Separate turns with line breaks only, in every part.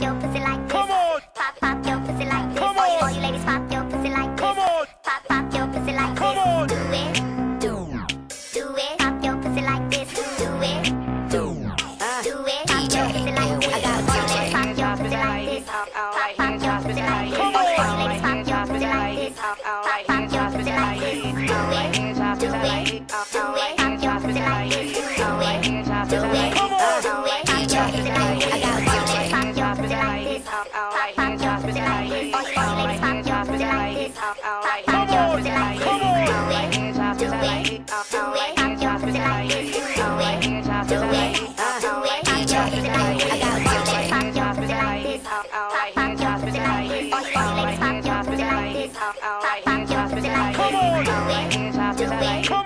pop.
Come on.
Pop, pop your pussy like this.
Come on.
All you ladies, pop your pussy like this.
Come on.
Pop, pop your pussy like this. Do it. Do. Do it. Pop your pussy like this. Do it. Do. Do it. Pop.
I got
a bunch pop your pussy like this.
Come on,
your pussy Do it, do it.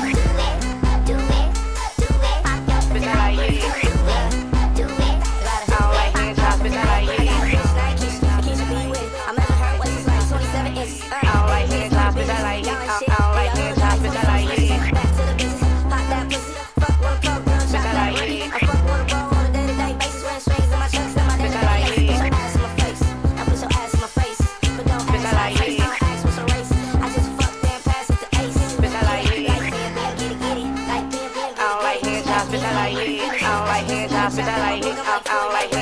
up and I like it, out, out like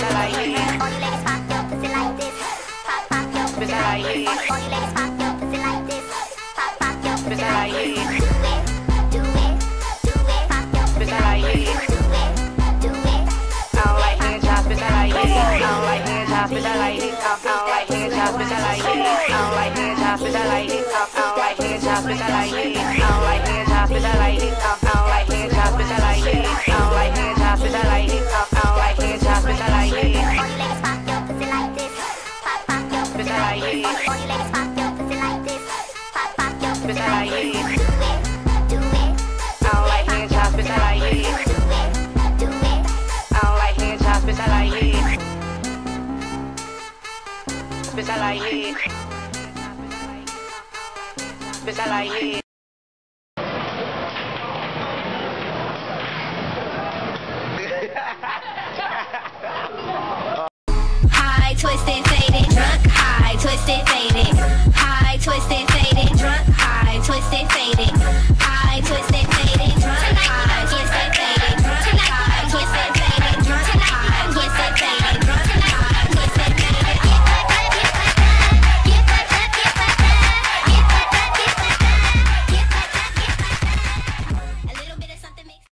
I like it. All you ladies pop your pussy like it.
I
don't
like this.
All you ladies like it,
I don't like it, hands up and I like it, out like hands up and I like it, I don't like hands up and I like it, I don't like hands
up and
I like it. like it. Bitch, I like it.